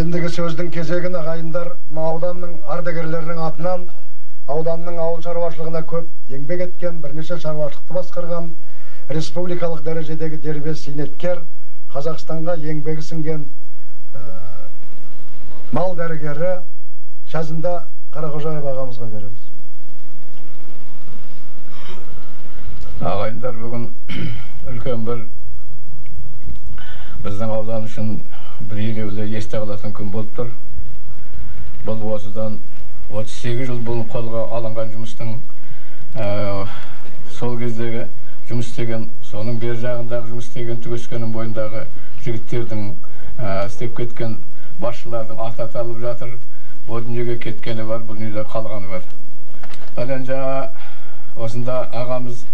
ендігі сөздің кезегін ағайындар мына ауданның ардагерлерінің атынан ауданның ауыл шаруашылығына көп еңбек еткен бірнеше шаруашылықты басқарған республикалық дәрежедегі дербес зейнеткер қазақстанға еңбегі сіңген ә, мал дәрігері шәзінда қарақожаев ағамызға береміз. Ағайындар бүгін үлкен бір біздің аудан үшін бір елеулі есте қалатын күн болып тұр. Бұл осыдан 38 жыл бұрын қолға алынған жұмыстың ә, сол кездегі жұмыс істеген соның бер жағындағы жұмыс істеген түгескеннің бойындағы жігіттердің ә, істеп кеткен басшылардың аты аталып жатыр. Бұл дүниеге кеткені бар бұл дүниеде қалғаны бар. Ал жаңа осында ағамыз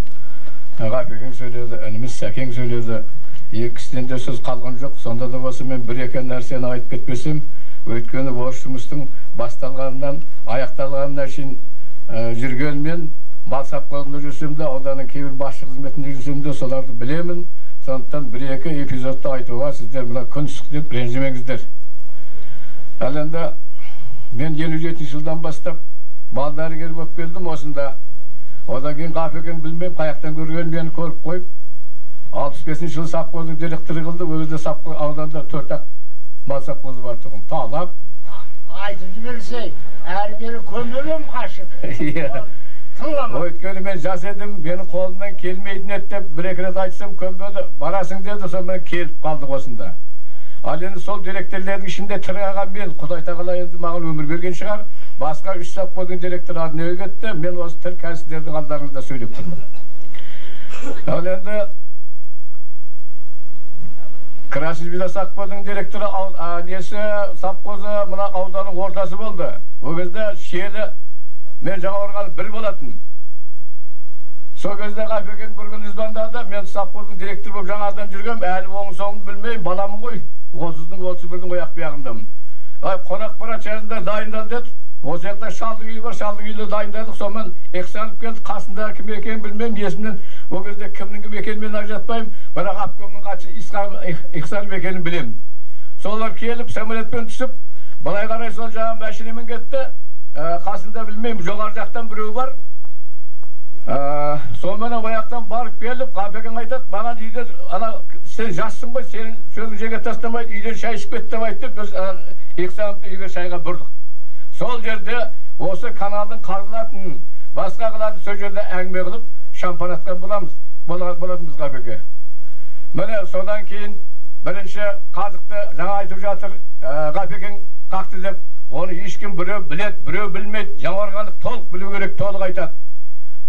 ғабекең сөйледі ініміз сәкең сөйледі. Екісінен де сөз қалған жоқ. Сонда да болса мен бір екі нәрсені айтып кетпесем өйткені осы жұмыстың басталғанынан аяқталғанына шейін ә, жүргенмен мал совхозында жүрсем де ауданның кейбір басшы қызметінде жүрсем де соларды білемін. Сондықтан бір екі эпизодты айтуға сіздер мына күн ыстық деп ренжімеңіздер. Ал енді мен елу жетінші жылдан бастап мал дәрігері болып келдім. Осында одан кейін ғафекең білмеймін қай жақтан көрген мені көріп қойып алпыс бесінші жылы совхоздың директоры қылды ол кезде совхоз ауданда төрт ақ мал совхозы бар тұғын талап айтып жіберсе әрі бері көмілем қашып иә өйткені мен жас едім менің қолымнан келмейтін еді деп бір екі рет айтсам көнбеді барасың деді сонымен келіп қалдық осында ал енді сол директорлардың ішінде тірі қалған мен құдай тағала енді маған өмір берген шығар басқа үш совхоздың директоры дүниеге кетті мен осы тірі кәсіпкерлердің алдарыңызда сөйлеп тұрмын ал енді красивина совхоздың директоры а, несі совхозы мына ауданның ортасы болды ол кезде шиелі мен жаңа бір болатын сол кезде ғабекең бір күні звондады мен совхоздың директоры болып жаңадан жүргем әлі оң соңын білмеймін баламын ғой отыздың отыз бірдің ояқ бұяғындамын ай қонақ барады жазында дайындал деді осы жақта шалдың үйі бар шалдың үйіне дайындадық сонымен ықсанып келді қасында кім екенін білмеймін есімнен ол кезде кімнің кім екенін мен ажыратпаймын бірақ обкомның хатшысы ықсанов екенін білемін солар келіп самолетпен түсіп былай қарай сол жаңағы машинамен кетті қасында білмеймін жоғары жақтан біреу бар соныменен ол жақтан барып келіп ғабекең айтады маған үйде ана сен жассың ғой сенің сөзің жерге тастамайды үйден шай ішіп кет деп айтты біз ықсановты үйге шайға бұрдық. Сол жерде осы каналдың қазылатынын басқа қылатын сол жерде әңгіме қылып шампан атқан боламыз. Бола- болатынбыз ғабеке? Міне содан кейін бірінші қазықты жаңа айтып жатыр ә, қақты деп. Оны ешкім біреу біледі біреу білмейді. Жаңғырғанды толық білу керек толық айтады.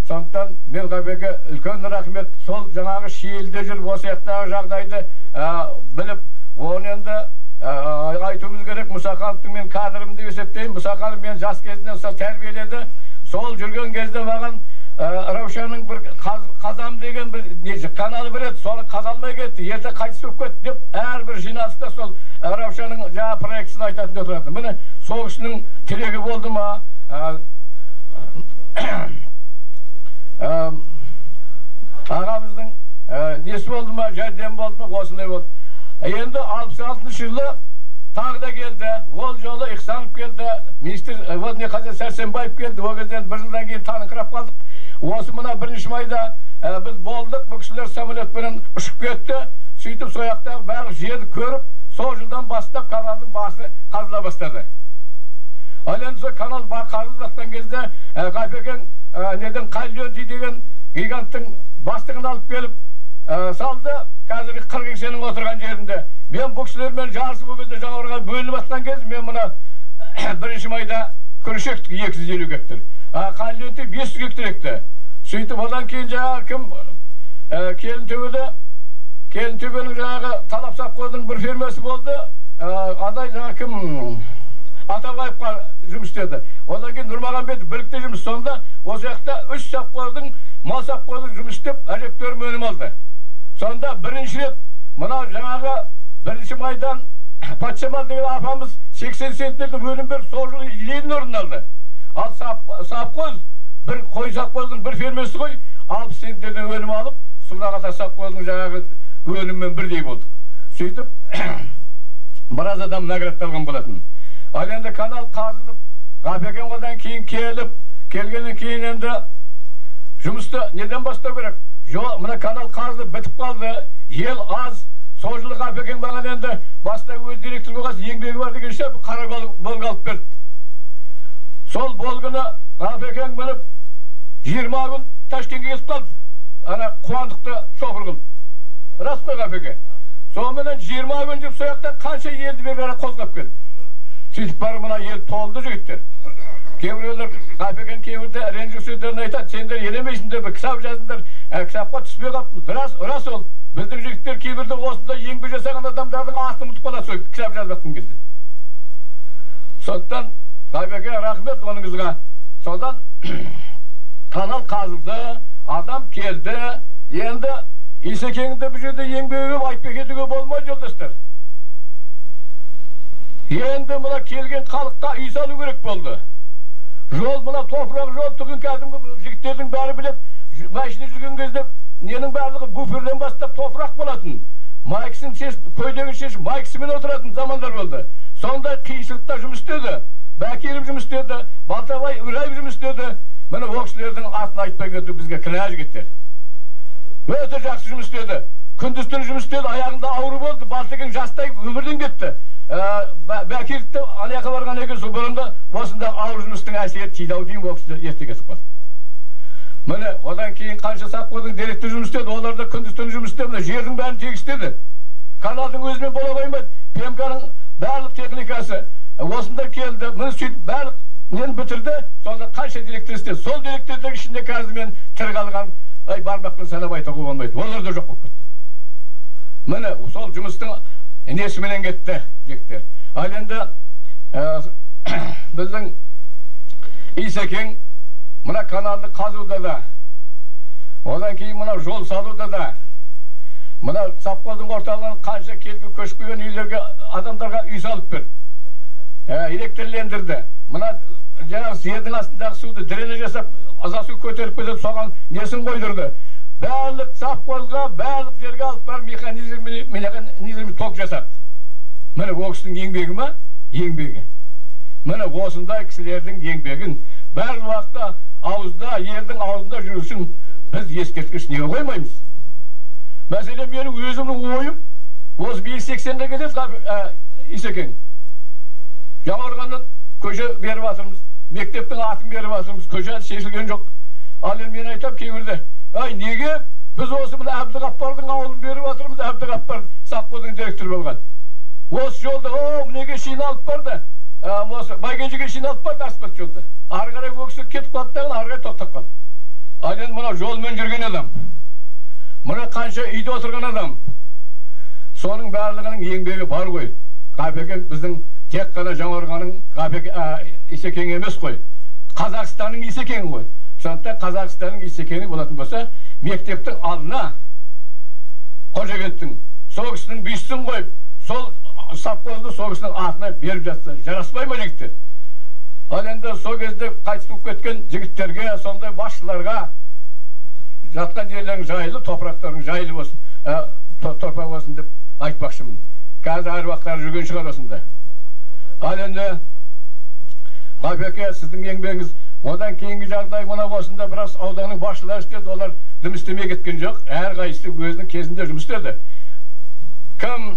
Сондықтан мен ғабеке үлкен рахмет. Сол жаңағы шиеліде жүріп осы жақтағы жағдайды ә, біліп оны енді айтуымыз керек мұсақановтың мен кадрым деп есептеймін мұсақанов мен жас кезінен сол тәрбиеледі сол жүрген кезде маған раушанның бір қаз- қазам деген бір каналы бар еді соны қаза алмай кетті ерте қайтыс болып кетті деп әрбір жиналыста сол раушанның жаңағы проектісін айтатын отырады міне сол кісінің тілегі болды ма ағамыздың несі болды ма жәрдем болды ма осындай болды енді алпыс алтыншы жылы тағы да келді ол жолы ықсанов келді министр қазір сәрсенбаев келді ол кезде бір жылдан кейін таныңқырап қалдық осы мына бірінші майда біз болдық бұл кісілер самолетпенен ұшып кетті сөйтіп сол жақтағы барлық жерді көріп сол жылдан бастап каналдың басы қазыла бастады ал енді сол канал қазылып жатқан кезде ә, ә, неден қайлионти деген гиганттың бастығын алып келіп салды қазіргі қырық еңсенің отырған жерінде мен бұл кісілермен жарысып ол кезде жаңағыға бөлініп жатқан кез мен мына бірінші майда күріш ектік екі жүз елу гектар а бес жүз гектар екті сөйтіп одан кейін жаңағы кім ә, келінтөбеде келінтөбенің жаңағы талап совхоздың бір фермасы болды. Ә, адай жаңағы кім атабаевқа жұмыс істеді. Одан кейін нұрмағанбетов бірлікте жұмыс сонда осы жақта үш совхоздың мал совхозы жұмыс істеп әжептәуір өнім алды. Сонда бірінші рет мынау жаңағы бірінші майдан патшамал деген апамыз сексен центнерден өнім беріп сол жылы ленин орын алды ал совхоз бір қой совхоздың бір фермасы ғой алпыс центнерден өнім алып сумрағата совхоздың жаңағы өнімімен бірдей болдық сөйтіп біраз адам наградталған болатын. Ал енді канал қазылып ғапекең одан кейін келіп келгеннен кейін енді жұмысты неден бастау керек? Жол мына канал қазылып бітіп қалды. Ел аз сол жылы маған енді баста өз директор болған еңбегі бар дегенше қара бол- волга алып берді. Сол волганы ғапекең мініп жиырма күн ташкентке кетіп қалды. Ана қуандықты шофер қылып рас қой ғапеке соныменен жиырма күн жүріп сол жақтан қанша елді бері қарай қозғап келді. Сөйтіп барып мына ел толды жігіттер. Кейбіреулер ғапекең кейбірде ренжіп сөздерін айтады сендер елемейсіңдер бір кітап жазыңдар кітапқа түспей қалыппыз рас рас ол біздің жігіттер кейбірде осында еңбек жасаған адамдардың атын ұмытып қалады сол кітап жазып жатқан кезде сондықтан ғабеке рахмет оныңызға содан канал қазылды адам келді енді исекеңді бұл жерде еңбегі айтпай кетуге болмайды жолдастар енді мына келген халыққа үй салу керек болды жол мына топырақ жол түгін кәдімгі жігіттердің бәрі біледі машина жүрген кезде ненің барлығы буферден бастап топырақ болатын. Майкісін шешіп көйлегін шешіп майкісімен отыратын замандар болды. Сондай қиыншылықта жұмыс істеді. Бәкелов жұмыс істеді балтабай үраев жұмыс істеді. Міне ол кісілердің атын айтпай кету бізге кінә жігіттер. Өте жақсы жұмыс істеді. Күндіз түні жұмыс істеді аяғында ауру болды. Балтекең жастай өмірден кетті бәкеловті ана жаққа барғаннан кейін сол бұрынғы осындағы ауыр жұмыстың әсері тиді ау деймін ол кісі ерте кетіп қалды міне одан кейін қанша совхоздың директор жұмыс істеді олар да күндіз түні жұмыс істеді мына жердің бәрін тегіс істеді. Каналдың өзімен бола қоймады пмкның барлық техникасы осында келді міне сөйтіп барлық нені бітірді сонда қанша директор істеді. Сол директордың ішінде қазір мен тірі қалған ай бармақпен санап айтуға болмайды. Олар да жоқ болып кетті. Міне сол жұмыстың несіменен кетті жігіттер ал енді біздің исекең мына каналды қазуда да одан кейін мына жол салуда да мына совхоздың орталығынан қанша келгі көшіп келген үйлерге адамдарға үй салып берді ә, электрлендірді. Мына жаңағы жердің астындағы суды дренаж жасап аза су көтеріп кетеді соған несін қойдырды? Барлық совхозға барлық жерге алып барып механизм ток жасады. Міне ол кісінің еңбегі ма? Еңбегі. Міне осындай кісілердің еңбегін барлық уақытта ауызда елдің аузында жүру үшін біз ескерткіш неге қоймаймыз? Мәселен менің өзімнің ойым осы биыл сексенге келеді ә, исекең. Жаңақорғаннан көше беріп жатырмыз. Мектептің атын беріп жатырмыз. Көше шешілген жоқ. Ал енді мен айтамын кейбірде ай неге біз осы мына әбдіғаппардың ауылын беріп жатырмыз? Әбдіғаппар совхоздың директоры болған осы жолда о неге алып барды? Осы байгенжеге шина алып барды асфальт жолда ары қарай ол кісі кетіп қалды дағы ары қарай тоқтап қалды. Ал енді мынау жолмен жүрген адам мына қанша үйде отырған адам соның барлығының еңбегі бар ғой. Ғапекең біздің тек қана жаңақорғанның ғапек исекең емес қой. Қазақстанның исекеңі ғой. Сондықтан қазақстанның исекеңі болатын болса мектептің алдына қожагенттің сол кісінің бюстін қойып сол совхозды сол кісінің атына беріп жатса жараспай ма жігіттер ал енді сол кезде қайтыс болып кеткен жігіттерге сондай басшыларға жатқан жерлерің жайлы топырақтарың жайлы болсын ә, то- торпақ болсын деп айтпақшымын қазір әруақтар жүрген шығар осында ал енді ғабеке сіздің еңбегіңіз одан кейінгі жағдай мына осында біраз ауданның басшылары істеді олар жұмыс істемей кеткен жоқ әрқайсысы өзінің кезінде жұмыс істеді кім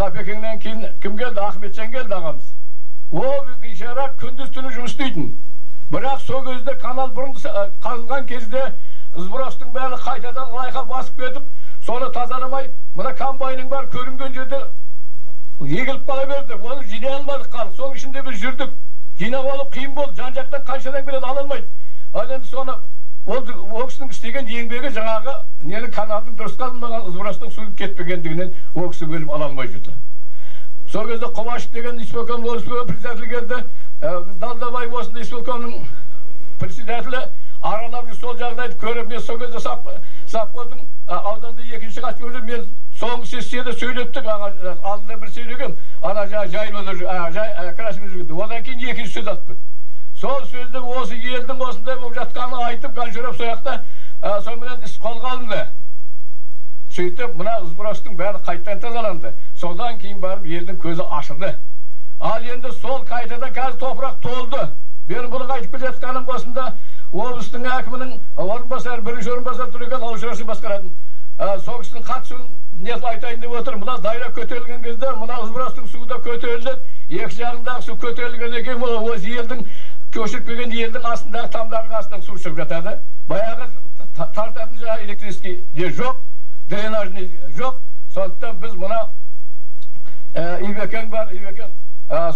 ғапекеңнен кейін кім келді ахметжан келді ағамыз ол бейшара күндіз түні жұмыс істейтін бірақ сол кезде канал бұрын қазылған кезде сбростың бәрі қайтадан лайқа басып кетіп соны тазаламай мына комбайның бәрі көрінген жерде егіліп қала берді оны жинай алмадық халық соның ішінде біз жүрдік жинап алу қиын болды жан жақтан қаншадан келеді ала алмайды ал енді соны ол ол кісінің істеген еңбегі жаңағы ненің каналдың дұрыс қазылмаған сбростың су кетпегендігінен ол кісі өлім ала алмай жүрді. Сол кезде құбашев деген исполком председатель келді. Ә, далдабай осында исполкомның председателі аралап жүр сол жағдайды көріп мен сол кезде совхоздың ә, ауданда екінші жүріп мен соңғы сессияда сөйлеттік. Алдында бір сөйлегем. Ана жаңағы жүр- ә, красный одан кейін екінші сөз берді сол сөзді осы елдің осындай болып жатқанын айтып ганжурап сол жақта ә, сонымен іс қолға алынды сөйтіп мына ызбырастың бәрі қайтадан тазаланды содан кейін барып елдің көзі ашылды ал енді сол қайтадан қазір топырақ толды мен бұны айтып келе жатқаным осында облыстың әкімінің орынбасары бірінші орынбасары түреген ауыл шаруашылығын басқаратын ә, сол кісінің қатысуын несін айтайын деп отырмын мына дайра көтерілген кезде мына ызбырастың суы да көтерілді екі жағындағы су көтерілгеннен кейін осы елдің көшіріп келген елдің астындағы тамдардың астынан су шығып жатады баяғы та- тартатын жаңағы электрический не жоқ дренажный жоқ сондықтан біз мына ибекең бар ибекең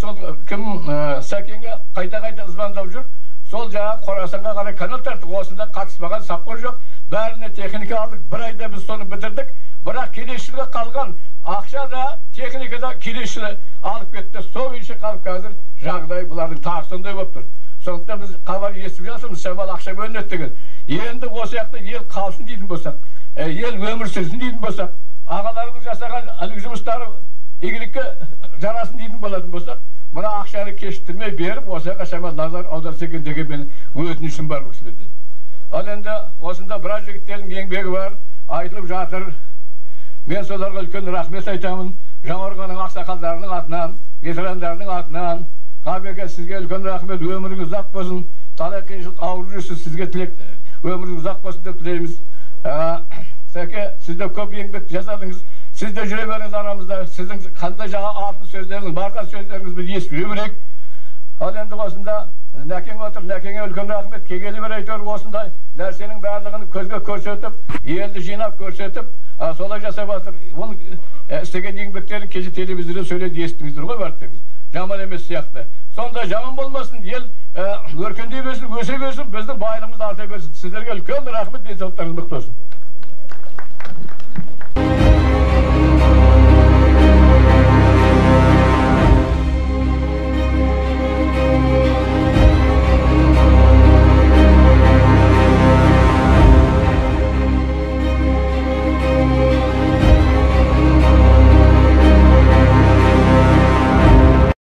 сол кім сәкенге қайта қайта звондап жүр сол жаңағы қорасанға қарай канал тарттық осында қатыспаған совхоз жоқ бәріне техника алдық бір айда біз соны бітірдік бірақ келесі жылға қалған ақша да техника да келесі жылы алып кетті сол күйінше қалып қазір жағдай бұлардың тағы сондай болып тұр сондықтан біз хабар естіп жатырмыз шамалы ақша бөлінеді деген енді осы жақта ел қалсын дейтін болсақ ел өмір сүрсін дейтін болсақ ағалардың жасаған әлгі жұмыстары игілікке жарасын дейтін болатын болсақ мына ақшаны кешіктірмей беріп осы жаққа шамалы назар аударса екен деген менің өтінішім бар бұл кісілерден ал енді осында біраз жігіттердің еңбегі бар айтылып жатыр мен соларға үлкен рахмет айтамын жаңақорғанның ақсақалдарының атынан ветерандарының атынан ғабеке сізге үлкен рахмет өміріңіз ұзақ болсын талай қиыншылық ауырып жүрсіз сізге тілек өміріңіз ұзақ болсын деп тілейміз сәке сіз де көп еңбек жасадыңыз сіз де жүре беріңіз арамызда сіздің қандай жаңа алтын сөздеріңіз барған сөздеріңізді біз естіп жүре берейік ал енді осында нәкең отыр нәкеңе үлкен рахмет келгелі бері әйтеуір осындай нәрсенің барлығын көзге көрсетіп елді жинап көрсетіп а, солай жасап жатыр оның ә, істеген еңбектерін кеше телевизорда сөйледі естіңіздер ғой барлықтарыңыз жаман емес сияқты сондай жаман болмасын ел ә, өркендей берсін өсе берсін біздің байлығымыз арта берсін сіздерге үлкен рахмет денсаулықтарыңыз мықты болсын